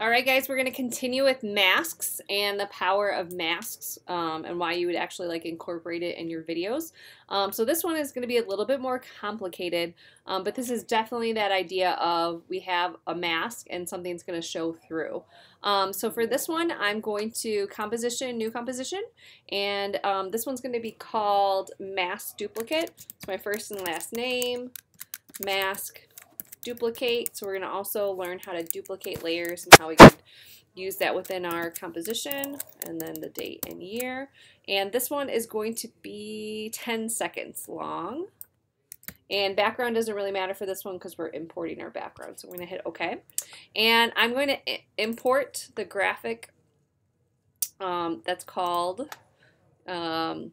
All right, guys, we're going to continue with masks and the power of masks um, and why you would actually like incorporate it in your videos. Um, so this one is going to be a little bit more complicated, um, but this is definitely that idea of we have a mask and something's going to show through. Um, so for this one, I'm going to composition, new composition, and um, this one's going to be called mask duplicate. It's my first and last name, mask duplicate. So we're going to also learn how to duplicate layers and how we can use that within our composition and then the date and year. And this one is going to be 10 seconds long. And background doesn't really matter for this one because we're importing our background. So we're going to hit OK. And I'm going to import the graphic um, that's called um,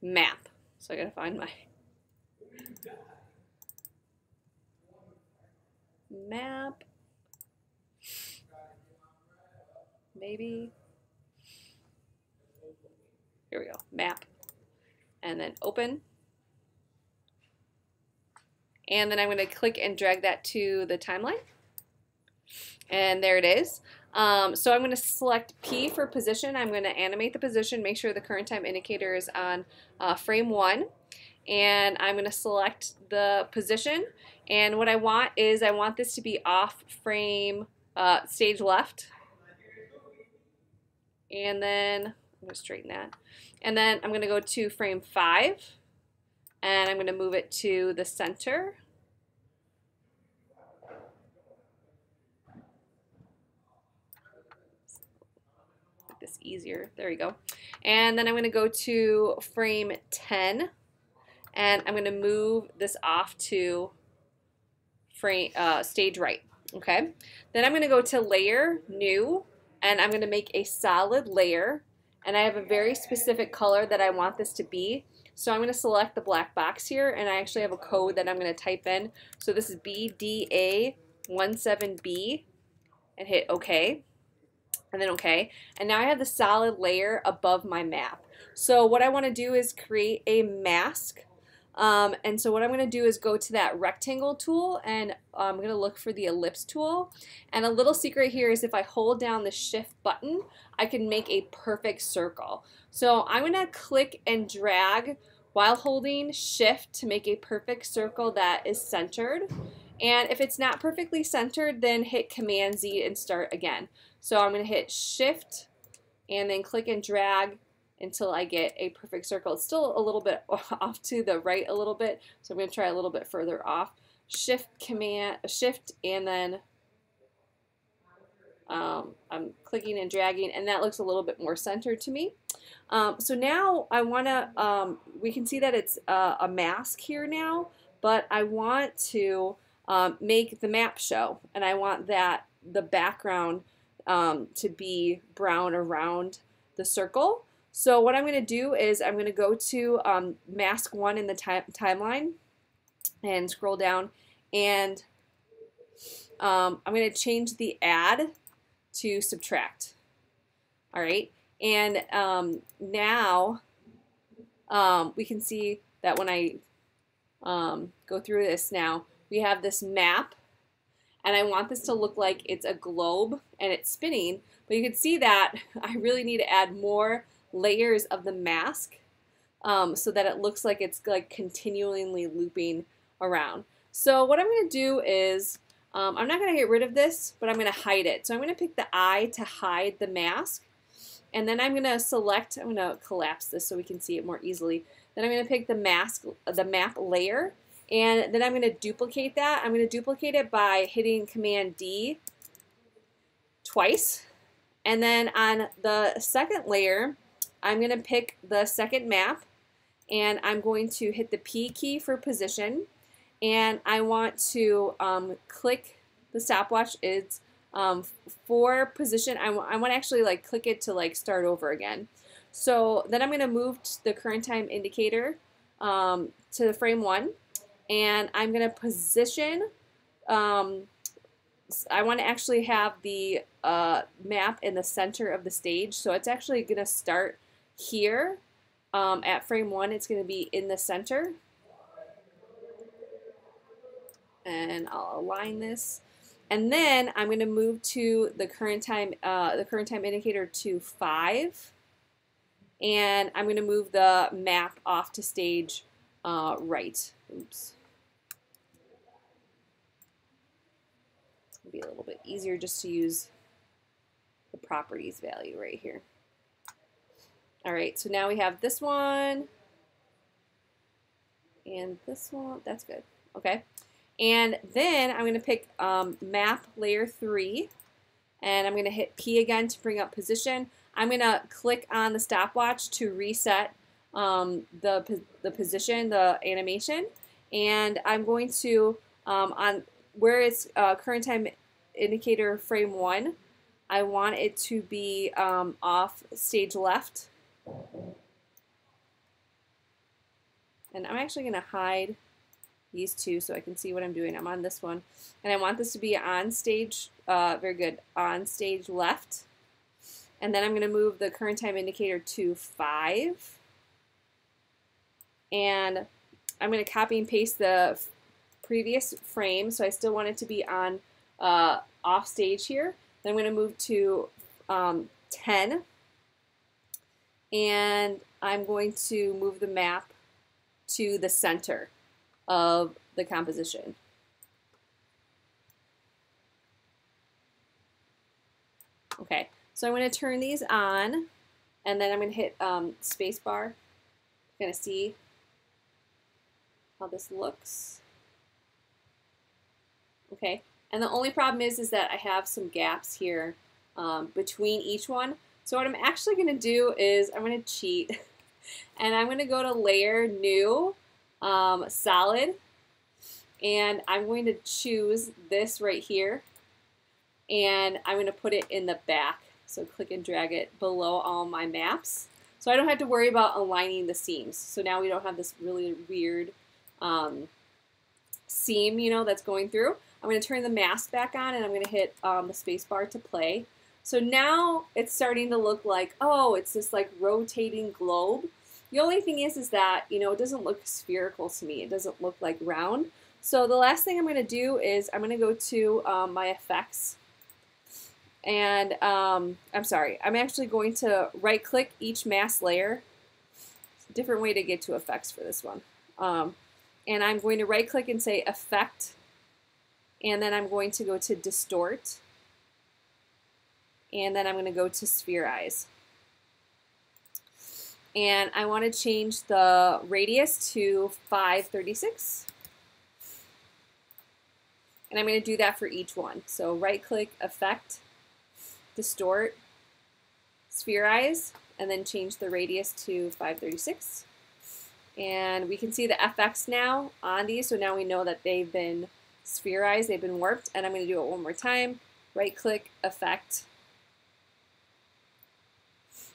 map. So I got to find my map. Maybe. Here we go, map. And then open. And then I'm going to click and drag that to the timeline. And there it is. Um, so I'm going to select P for position. I'm going to animate the position, make sure the current time indicator is on uh, frame 1. And I'm going to select the position and what I want is I want this to be off frame uh, stage left. And then I'm going to straighten that. And then I'm going to go to frame 5. And I'm going to move it to the center. Make this easier. There we go. And then I'm going to go to frame 10. And I'm going to move this off to frame, uh, stage right. Okay. Then I'm going to go to layer, new, and I'm going to make a solid layer. And I have a very specific color that I want this to be. So I'm going to select the black box here, and I actually have a code that I'm going to type in. So this is BDA17B, and hit OK, and then OK. And now I have the solid layer above my map. So what I want to do is create a mask um, and so what I'm going to do is go to that rectangle tool and I'm going to look for the ellipse tool. And a little secret here is if I hold down the shift button, I can make a perfect circle. So I'm going to click and drag while holding shift to make a perfect circle that is centered. And if it's not perfectly centered, then hit Command Z and start again. So I'm going to hit shift and then click and drag until I get a perfect circle. It's still a little bit off to the right a little bit, so I'm going to try a little bit further off. Shift command, shift, and then um, I'm clicking and dragging, and that looks a little bit more centered to me. Um, so now I want to, um, we can see that it's uh, a mask here now, but I want to um, make the map show, and I want that the background um, to be brown around the circle. So what I'm going to do is I'm going to go to um, mask one in the timeline and scroll down and um, I'm going to change the add to subtract. All right. And um, now um, we can see that when I um, go through this now, we have this map and I want this to look like it's a globe and it's spinning. But you can see that I really need to add more layers of the mask um, so that it looks like it's like continually looping around. So what I'm going to do is, um, I'm not going to get rid of this, but I'm going to hide it. So I'm going to pick the eye to hide the mask. And then I'm going to select, I'm going to collapse this so we can see it more easily. Then I'm going to pick the mask, the map layer, and then I'm going to duplicate that. I'm going to duplicate it by hitting Command D twice. And then on the second layer, I'm going to pick the second map and I'm going to hit the P key for position and I want to um, click the stopwatch. Is um, for position I, I want to actually like click it to like start over again. So then I'm going to move the current time indicator um, to the frame one and I'm going to position um, I want to actually have the uh, map in the center of the stage. So it's actually going to start here um, at frame one, it's going to be in the center. And I'll align this. And then I'm going to move to the current time, uh, the current time indicator to 5. And I'm going to move the map off to stage uh, right. Oops. It'll be a little bit easier just to use the properties value right here. All right, so now we have this one and this one. That's good. Okay. And then I'm going to pick um, map layer 3 and I'm going to hit P again to bring up position. I'm going to click on the stopwatch to reset um, the, the position, the animation, and I'm going to, um, on where it's uh, current time indicator frame 1, I want it to be um, off stage left. And I'm actually going to hide these two so I can see what I'm doing. I'm on this one. And I want this to be on stage, uh, very good, on stage left. And then I'm going to move the current time indicator to 5. And I'm going to copy and paste the previous frame. So I still want it to be on uh, off stage here. Then I'm going to move to um, 10. And I'm going to move the map to the center of the composition. Okay, so I'm going to turn these on, and then I'm going to hit um, spacebar. Going to see how this looks. Okay, and the only problem is, is that I have some gaps here um, between each one. So what I'm actually going to do is I'm going to cheat, and I'm going to go to Layer, New, um, solid. And I'm going to choose this right here. And I'm going to put it in the back. So click and drag it below all my maps. So I don't have to worry about aligning the seams. So now we don't have this really weird um, seam, you know, that's going through. I'm going to turn the mask back on and I'm going to hit um, the space bar to play. So now it's starting to look like, oh, it's this like rotating globe. The only thing is, is that, you know, it doesn't look spherical to me. It doesn't look like round. So the last thing I'm going to do is I'm going to go to um, my effects. And um, I'm sorry, I'm actually going to right click each mask layer. different way to get to effects for this one. Um, and I'm going to right click and say effect. And then I'm going to go to distort. And then I'm going to go to spherize and I want to change the radius to 536. And I'm going to do that for each one. So right click, effect, distort, spherize, and then change the radius to 536. And we can see the FX now on these, so now we know that they've been spherized, they've been warped, and I'm going to do it one more time. Right click, effect,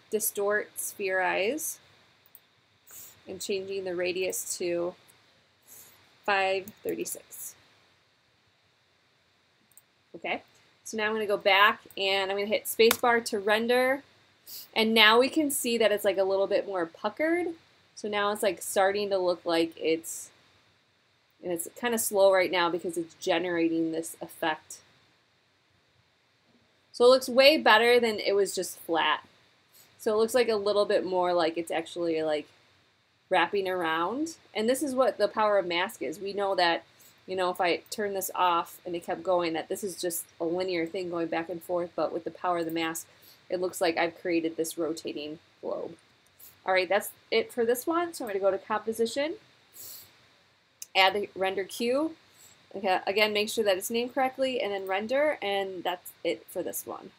distort, spherize, and changing the radius to 536. Okay, so now I'm going to go back and I'm going to hit spacebar to render. And now we can see that it's like a little bit more puckered. So now it's like starting to look like it's, and it's kind of slow right now because it's generating this effect. So it looks way better than it was just flat. So it looks like a little bit more like it's actually like wrapping around. And this is what the power of mask is. We know that, you know, if I turn this off and it kept going, that this is just a linear thing going back and forth. But with the power of the mask, it looks like I've created this rotating globe. All right, that's it for this one. So I'm going to go to composition, add the render queue. Okay, again, make sure that it's named correctly, and then render, and that's it for this one.